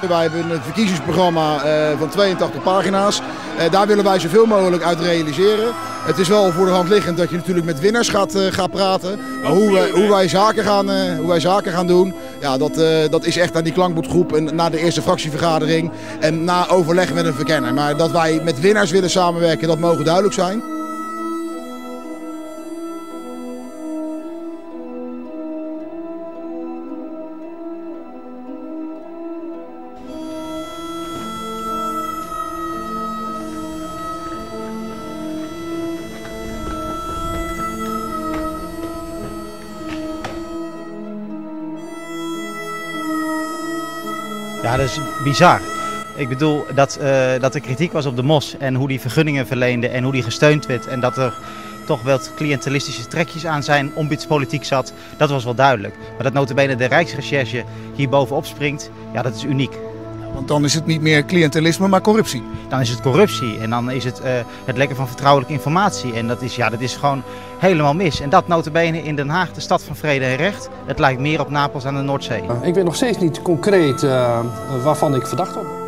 Wij hebben een verkiezingsprogramma eh, van 82 pagina's. Eh, daar willen wij zoveel mogelijk uit realiseren. Het is wel voor de hand liggend dat je natuurlijk met winnaars gaat, eh, gaat praten. Maar hoe, wij, hoe, wij zaken gaan, hoe wij zaken gaan doen, ja, dat, dat is echt aan die klankbordgroep en na de eerste fractievergadering en na overleg met een verkenner. Maar dat wij met winnaars willen samenwerken, dat mogen duidelijk zijn. Ja, dat is bizar. Ik bedoel dat, eh, dat er kritiek was op de MOS en hoe die vergunningen verleende en hoe die gesteund werd. En dat er toch wel cliëntelistische trekjes aan zijn ombiedspolitiek zat. Dat was wel duidelijk. Maar dat notabene de Rijksrecherche hier bovenop springt, ja dat is uniek. Want dan is het niet meer cliëntelisme, maar corruptie. Dan is het corruptie en dan is het eh, het lekken van vertrouwelijke informatie. En dat is, ja, dat is gewoon helemaal mis. En dat notabene in Den Haag, de stad van vrede en recht. Het lijkt meer op Napels aan de Noordzee. Ik weet nog steeds niet concreet uh, waarvan ik verdacht word.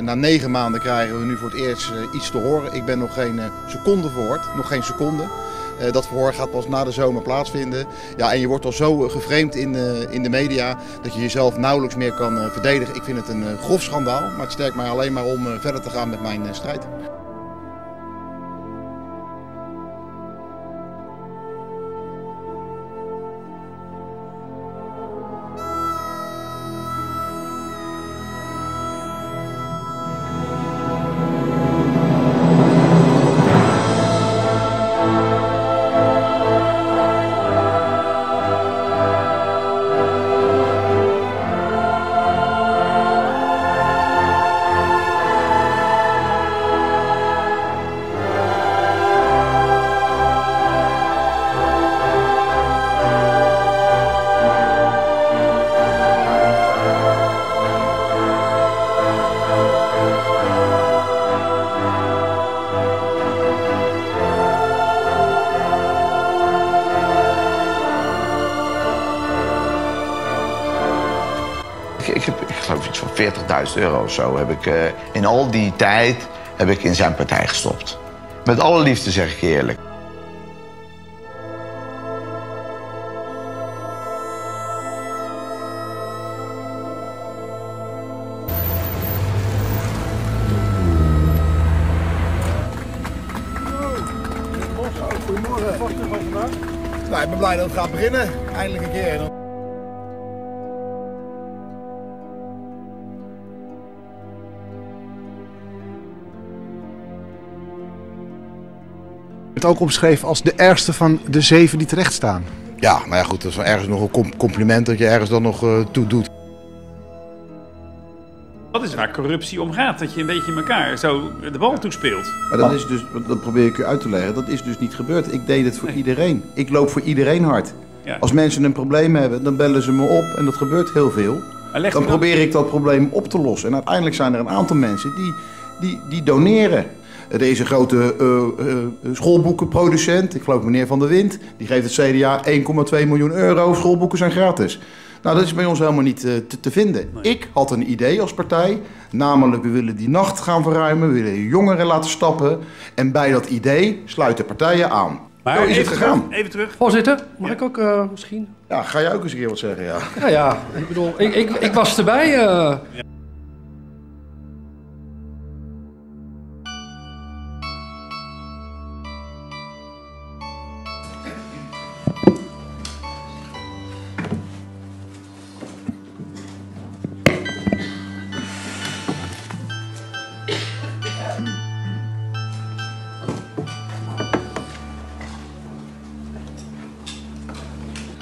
Na negen maanden krijgen we nu voor het eerst uh, iets te horen. Ik ben nog geen uh, seconde verhoord, nog geen seconde. Uh, dat verhoor gaat pas na de zomer plaatsvinden. Ja, en je wordt al zo geframed in, in de media dat je jezelf nauwelijks meer kan verdedigen. Ik vind het een grof schandaal, maar het sterkt mij alleen maar om verder te gaan met mijn strijd. 40.000 euro zo heb ik uh, in al die tijd heb ik in zijn partij gestopt. Met alle liefde zeg ik eerlijk. Goedemorgen. Nou, ik ben blij dat het gaat beginnen. Eindelijk een keer. Het ook omschreven als de ergste van de zeven die terecht staan. Ja, nou ja, goed, dat is wel ergens nog een compliment dat je ergens dan nog uh, toe doet. Dat is waar corruptie om gaat, dat je een beetje elkaar zo de bal toespeelt. Maar dat is dus, dat probeer ik u uit te leggen, dat is dus niet gebeurd. Ik deed het voor nee. iedereen. Ik loop voor iedereen hard. Ja. Als mensen een probleem hebben, dan bellen ze me op en dat gebeurt heel veel. Dan probeer ik dat probleem op te lossen. En uiteindelijk zijn er een aantal mensen die, die, die doneren. Deze grote uh, uh, schoolboekenproducent, ik geloof meneer Van der Wind, die geeft het CDA 1,2 miljoen euro. Schoolboeken zijn gratis. Nou, dat is bij ons helemaal niet uh, te, te, vinden. Nee. Ik had een idee als partij, namelijk we willen die nacht gaan verruimen, we willen jongeren laten stappen. En bij dat idee sluiten partijen aan. Maar Zo is even het gegaan. Terug, even terug. Voorzitter, mag ja. ik ook uh, misschien? Ja, ga jij ook eens een keer wat zeggen, ja. Ja, ja, ik bedoel, ik, ik, ik was erbij. Uh... Ja.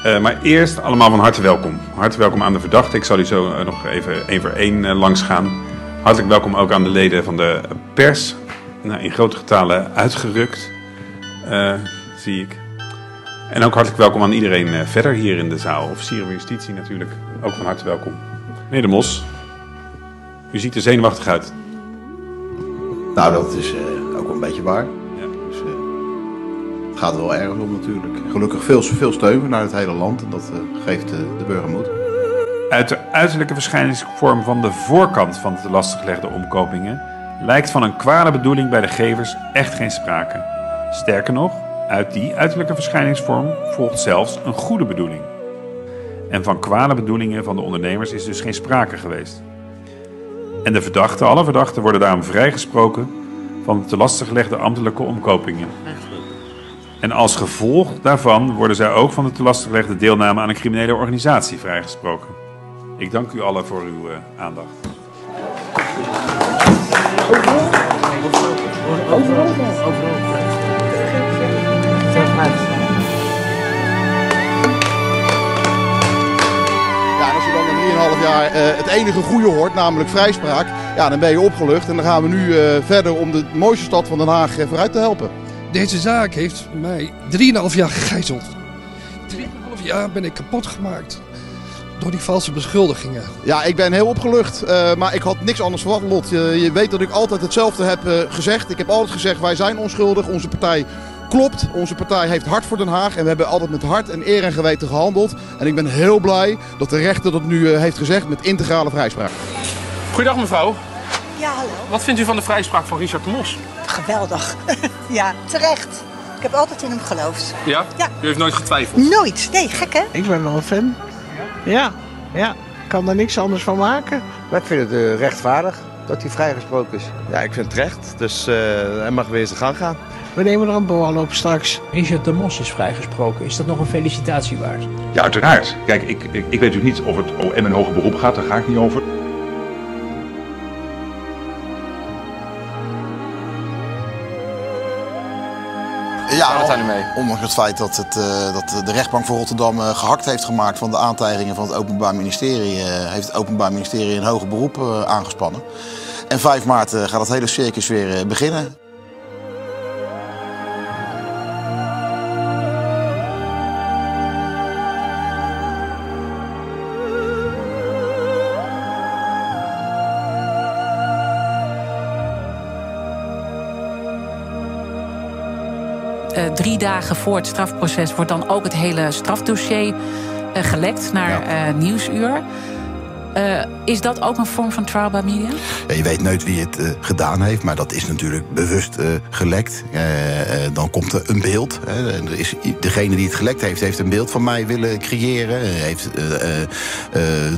Uh, maar eerst allemaal van harte welkom. Hartelijk welkom aan de verdachte. Ik zal u zo uh, nog even één voor één uh, langs gaan. Hartelijk welkom ook aan de leden van de pers. Nou, in grote getalen uitgerukt, zie ik. En ook hartelijk welkom aan iedereen verder hier in de zaal. Officieren van Justitie natuurlijk, ook van harte welkom. Meneer De Mos, u ziet er zenuwachtig uit. Nou, dat is ook een beetje waar. Gaat wel ergens om natuurlijk. Gelukkig veel, veel steun vanuit het hele land en dat geeft de burger moed. Uit de uiterlijke verschijningsvorm van de voorkant van de lastiggelegde omkopingen lijkt van een kwade bedoeling bij de gevers echt geen sprake. Sterker nog, uit die uiterlijke verschijningsvorm volgt zelfs een goede bedoeling. En van kwade bedoelingen van de ondernemers is dus geen sprake geweest. En de verdachten, alle verdachten, worden daarom vrijgesproken van de te lastig gelegde ambtelijke omkopingen. En als gevolg daarvan worden zij ook van de te deelname aan een criminele organisatie vrijgesproken. Ik dank u allen voor uw uh, aandacht. Ja, als je dan na 3,5 jaar uh, het enige goede hoort, namelijk vrijspraak, ja, dan ben je opgelucht. En dan gaan we nu uh, verder om de mooiste stad van Den Haag vooruit te helpen. Deze zaak heeft mij 3,5 jaar gegijzeld. 3,5 jaar ben ik kapot gemaakt door die valse beschuldigingen. Ja, ik ben heel opgelucht, uh, maar ik had niks anders verwacht, Lot. Je, je weet dat ik altijd hetzelfde heb uh, gezegd. Ik heb altijd gezegd, wij zijn onschuldig, onze partij klopt. Onze partij heeft hart voor Den Haag en we hebben altijd met hart en eer en geweten gehandeld. En ik ben heel blij dat de rechter dat nu uh, heeft gezegd met integrale vrijspraak. Goedendag mevrouw. Ja, hallo. Wat vindt u van de vrijspraak van Richard de Mos? Geweldig. ja, terecht. Ik heb altijd in hem geloofd. Ja? Ja. U heeft nooit getwijfeld? Nooit. Nee, gek hè? Ik ben wel een fan. Ja, ja. Ik kan er niks anders van maken. Wij vinden het uh, rechtvaardig dat hij vrijgesproken is. Ja, ik vind het recht. Dus uh, hij mag weer zijn gang gaan. We nemen er een bal op straks. Richard de Mos is vrijgesproken. Is dat nog een felicitatie waard? Ja, uiteraard. Kijk, ik, ik, ik weet natuurlijk niet of het OM een hoger beroep gaat. Daar ga ik niet over. Ondanks het feit dat, het, uh, dat de rechtbank van Rotterdam uh, gehakt heeft gemaakt van de aantijgingen van het Openbaar Ministerie, uh, heeft het Openbaar Ministerie een hoger beroep aangespannen. En 5 maart gaat het hele circus weer beginnen. Drie dagen voor het strafproces wordt dan ook het hele strafdossier uh, gelekt naar ja. uh, Nieuwsuur. Uh, is dat ook een vorm van trial by media? Ja, je weet nooit wie het uh, gedaan heeft, maar dat is natuurlijk bewust uh, gelekt. dan komt er een beeld. Hè. Er is, degene die het gelekt heeft, heeft een beeld van mij willen creëren. Heeft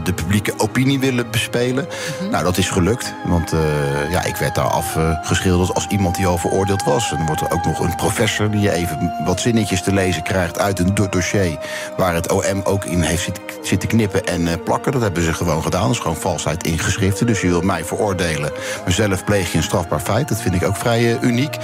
de publieke opinie willen bespelen. Mm -hmm. Nou, dat is gelukt. Want ja, ik werd daar afgeschilderd als iemand die al veroordeeld was. En dan wordt er ook nog een professor die even wat zinnetjes te lezen krijgt uit een dossier. Waar het OM ook in heeft zitten knippen en plakken. Dat hebben ze gewoon gedaan. Dat is gewoon valsheid in geschriften. Dus je wil mij veroordelen. Mezelf pleeg je een strafbaar feit. Dat vind ik ook vrij uh, uniek.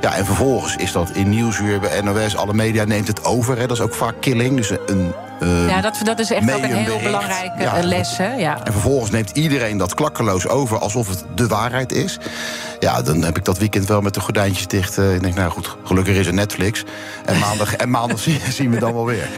Ja, en vervolgens is dat in Nieuwsuur, bij NOS, alle media neemt het over. Hè. Dat is ook vaak killing. Dus een uh, ja, dat, dat is echt ook een heel belangrijke ja, les. Hè? Ja. En vervolgens neemt iedereen dat klakkeloos over alsof het de waarheid is. Ja, dan heb ik dat weekend wel met de gordijntjes dicht. Ik denk, nou goed, gelukkig is er Netflix. En maandag, en maandag zien we dan wel weer.